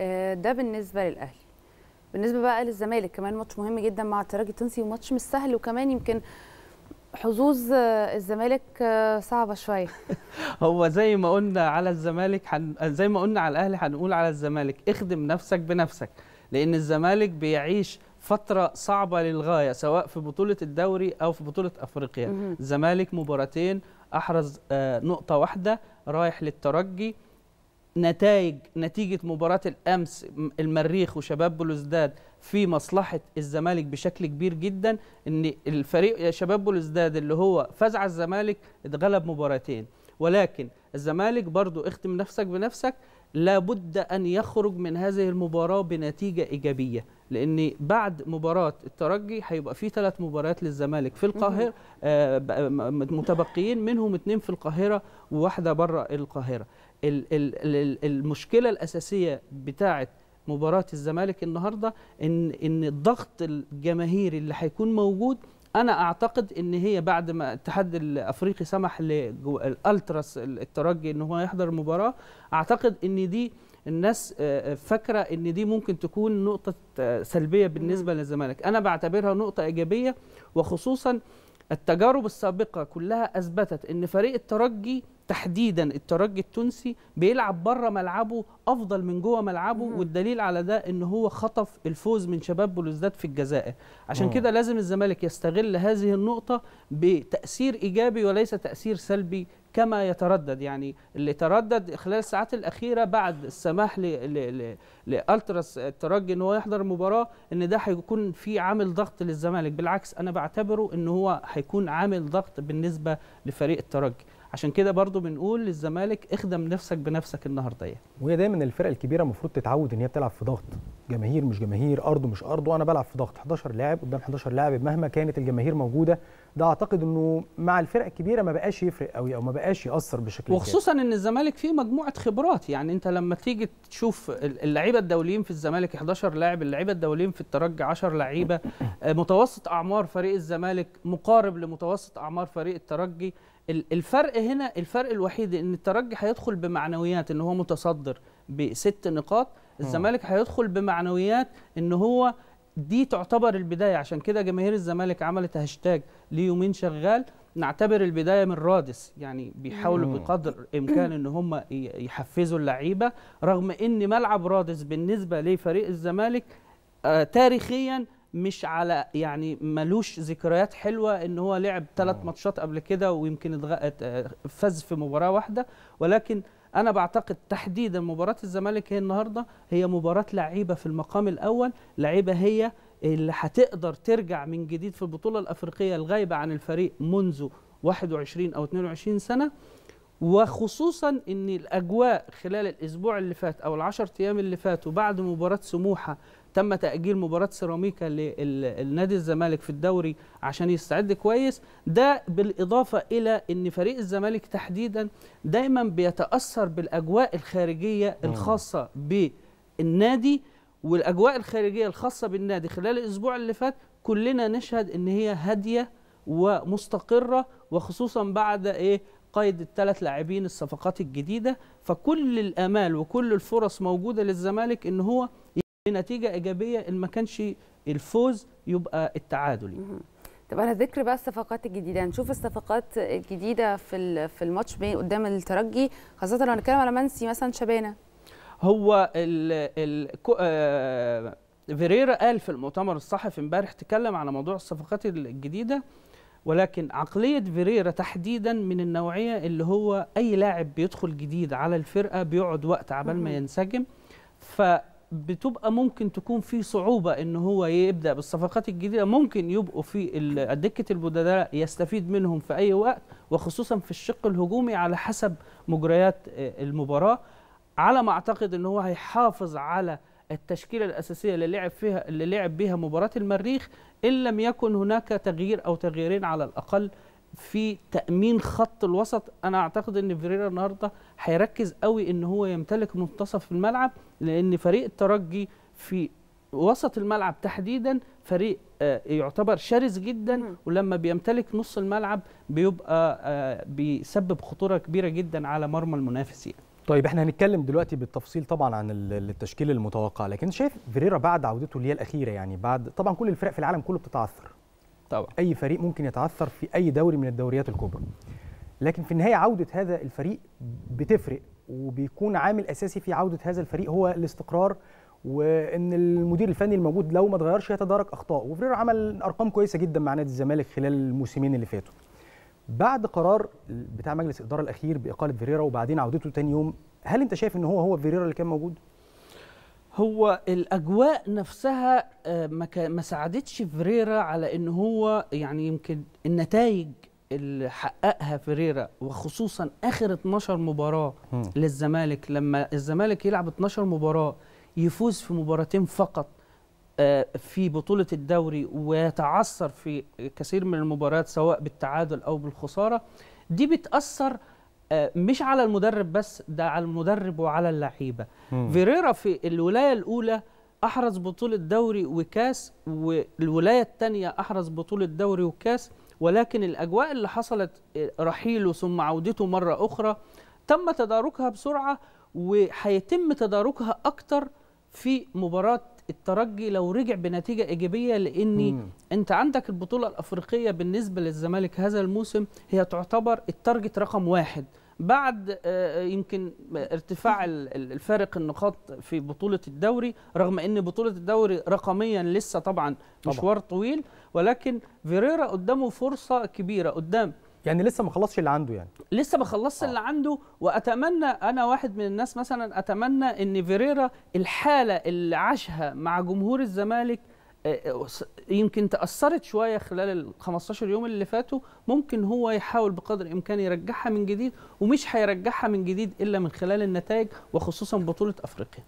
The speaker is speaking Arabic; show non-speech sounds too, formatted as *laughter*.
آه، ده بالنسبة للأهلي. بالنسبة بقى للزمالك كمان ماتش مهم جدا مع الترجي التونسي وماتش مش سهل وكمان يمكن حظوظ آه، الزمالك آه، صعبة شوية. *laughs* هو زي ما قلنا على الزمالك حن... زي ما قلنا على الأهلي هنقول على الزمالك اخدم نفسك بنفسك لأن الزمالك بيعيش فترة صعبة للغاية سواء في بطولة الدوري أو في بطولة أفريقيا. الزمالك مباراتين أحرز نقطة واحدة رايح للترجي نتائج نتيجة مباراة الأمس المريخ وشباب بلوزداد في مصلحة الزمالك بشكل كبير جدا إن الفريق شباب بلوزداد اللي هو فاز على الزمالك اتغلب مباراتين. ولكن الزمالك برضو اختم نفسك بنفسك لابد أن يخرج من هذه المباراة بنتيجة إيجابية لأن بعد مباراة الترجي هيبقى في ثلاث مباريات للزمالك. في القاهرة آه متبقيين منهم اتنين في القاهرة وواحدة بره القاهرة. ال- ال- ال- المشكلة الأساسية بتاعة مباراة الزمالك النهاردة إن إن الضغط الجماهيري اللي هيكون موجود أنا أعتقد إن هي بعد ما الاتحاد الأفريقي سمح للألتراس الترجي إن هو يحضر المباراة أعتقد إن دي الناس آه، آه، فاكرة إن دي ممكن تكون نقطة آه، سلبية بالنسبة للزمالك. أنا بعتبرها نقطة إيجابية وخصوصا التجارب السابقة كلها أثبتت إن فريق الترجي تحديدا الترجي التونسي بيلعب بره ملعبه أفضل من جوه ملعبه مم. والدليل على ده إن هو خطف الفوز من شباب بلوزداد في الجزائر عشان مم. كده لازم الزمالك يستغل هذه النقطة بتأثير إيجابي وليس تأثير سلبي كما يتردد يعني اللي تردد خلال الساعات الأخيرة بعد السماح ل- ل- ل- لألتراس الترجي إن هو يحضر المباراة إن ده هيكون في عامل ضغط للزمالك بالعكس أنا بعتبره إن هو هيكون عامل ضغط بالنسبة لفريق الترجي عشان كده برضو بنقول للزمالك اخدم نفسك بنفسك النهارده يعني. وهي دايما الفرق الكبيرة المفروض تتعود إن هي بتلعب في ضغط. جماهير مش جماهير أرض مش أرض وأنا بلعب في ضغط. 11 لاعب قدام 11 لاعب مهما كانت الجماهير موجودة. ده أعتقد إنه مع الفرق الكبيرة ما بقاش يفرق قوي أو ما بقاش يأثر بشكل. وخصوصا إن الزمالك فيه مجموعة خبرات. يعني أنت لما تيجي تشوف اللعيبة الدوليين في الزمالك 11 لاعب اللعيبة الدوليين في الترجي 10 لعيبة آه، متوسط أعمار فريق الزمالك مقارب لمتوسط أعمار فريق الترجي. ال- الفرق هنا الفرق الوحيد إن الترجي هيدخل بمعنويات إن هو متصدر بست نقاط. الزمالك هيدخل بمعنويات إن هو دي تعتبر البداية. عشان كده جماهير الزمالك عملت هاشتاج ليومين شغال. نعتبر البداية من رادس يعني بيحاولوا. بقدر الإمكان إن هم يحفزوا اللعيبة. رغم إن ملعب رادس بالنسبة لفريق الزمالك آه تاريخيا مش على يعني ملوش ذكريات حلوة إن هو لعب ثلاث آه. ماتشات قبل كده ويمكن اتغ- فاز في مباراة واحدة ولكن أنا بعتقد تحديدا مباراة الزمالك هي النهارده هي مباراة لعيبة في المقام الأول لعيبة هي اللي هتقدر ترجع من جديد في البطولة الأفريقية الغايبة عن الفريق منذ 21 أو 22 سنة وخصوصا إن الأجواء خلال الأسبوع اللي فات أو العشر أيام اللي فاتوا بعد مباراة سموحة تم تأجيل مباراة سيراميكا للنادي الزمالك في الدوري عشان يستعد كويس. ده بالإضافة إلى إن فريق الزمالك تحديدا دايما بيتأثر بالأجواء الخارجية مم. الخاصة بالنادي والأجواء الخارجية الخاصة بالنادي. خلال الأسبوع اللي فات كلنا نشهد إن هي هادية ومستقرة وخصوصا بعد إيه؟ قيد الثلاث لاعبين الصفقات الجديدة. فكل الأمال وكل الفرص موجودة للزمالك إن هو بنتيجه إيجابية إن ما كانش الفوز يبقى التعادل يعني. طب على ذكر بقى الصفقات الجديدة هنشوف الصفقات الجديدة في في الماتش بين قدام الترجي خاصة لو هنتكلم على منسي مثلا شبانه هو ال ال آه، فيريرا قال في المؤتمر الصحفي امبارح تكلم على موضوع الصفقات الجديدة ولكن عقلية فيريرا تحديدا من النوعية اللي هو أي لاعب بيدخل جديد على الفرقة بيقعد وقت عبال ما. ينسجم فبتبقى ممكن تكون في صعوبة إن هو يبدأ بالصفقات الجديدة. ممكن يبقوا في دكة البدلاء يستفيد منهم في أي وقت وخصوصا في الشق الهجومي على حسب مجريات آه، المباراة. على ما أعتقد إن هو هيحافظ على التشكيلة الأساسية اللي لعب فيها اللي لعب بها مباراة المريخ إن لم يكن هناك تغيير أو تغييرين على الأقل في تأمين خط الوسط أنا أعتقد إن فيريرا النهارده هيركز قوي إن هو يمتلك منتصف الملعب لأن فريق الترجي في وسط الملعب تحديدا فريق آه، يعتبر شرس جدا. ولما بيمتلك نص الملعب بيبقى آه، بيسبب خطورة كبيرة جدا على مرمى المنافس يعني. طيب إحنا هنتكلم دلوقتي بالتفصيل طبعا عن ال- التشكيل المتوقع لكن شايف فيريرا بعد عودته اللي هي الأخيرة يعني بعد طبعا كل الفرق في العالم كله بتتعثر طبعا. أي فريق ممكن يتعثر في أي دوري من الدوريات الكبرى. لكن في النهاية عودة هذا الفريق بتفرق وبيكون عامل أساسي في عودة هذا الفريق هو الاستقرار وإن المدير الفني الموجود لو ما اتغيرش يتدارك اخطاء وفريرا عمل أرقام كويسة جدا مع نادي الزمالك خلال الموسمين اللي فاتوا. بعد قرار بتاع مجلس الإدارة الأخير بإقالة فيريرا وبعدين عودته تاني يوم هل أنت شايف إن هو هو فيريرا اللي كان موجود؟ هو الأجواء نفسها آه، ما ساعدتش فريرا على إن هو يعني يمكن النتائج اللي حققها فريرا وخصوصا آخر 12 مباراة مم. للزمالك لما الزمالك يلعب 12 مباراة يفوز في مباراتين فقط آه، في بطولة الدوري ويتعثر في كثير من المباريات سواء بالتعادل أو بالخسارة دي بتأثر مش على المدرب بس ده على المدرب وعلى اللعيبة مم. فيريرا في الولاية الأولى أحرز بطولة دوري وكاس والولاية الثانية أحرز بطولة دوري وكاس ولكن الأجواء اللي حصلت آه، رحيله ثم عودته مرة أخرى تم تداركها بسرعة وهيتم تداركها أكتر في مباراة الترجي لو رجع بنتيجة إيجابية لأني مم. أنت عندك البطولة الأفريقية بالنسبة للزمالك هذا الموسم هي تعتبر التارجت رقم واحد بعد آه، يمكن ارتفاع ال- ال- الفارق النقاط في بطولة الدوري رغم إن بطولة الدوري رقميا لسه طبعا طبعاً. مشوار طويل ولكن فيريرا قدامه فرصة كبيرة قدام يعني لسه ما خلصش اللي عنده يعني لسه ما خلصش آه. اللي عنده وأتمنى أنا واحد من الناس مثلا أتمنى إن فيريرا الحالة اللي عاشها مع جمهور الزمالك آه، آه، يمكن تأثرت شوية خلال ال 15 يوم اللي فاتوا ممكن هو يحاول بقدر الإمكان يرجعها من جديد ومش هيرجعها من جديد إلا من خلال النتائج وخصوصا بطولة أفريقيا